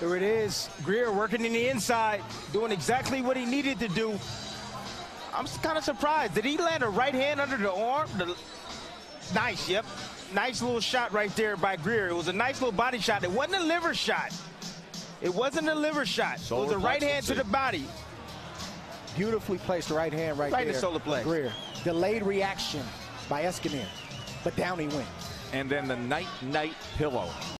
There it is. Greer working in the inside, doing exactly what he needed to do. I'm kind of surprised. Did he land a right hand under the arm? The... Nice, yep. Nice little shot right there by Greer. It was a nice little body shot. It wasn't a liver shot. It wasn't a liver shot. Solar it was a right hand to the body. Beautifully placed right hand right, Right in the solar plex. Greer. Delayed reaction by Escaner, but down he went. And then the night night pillow.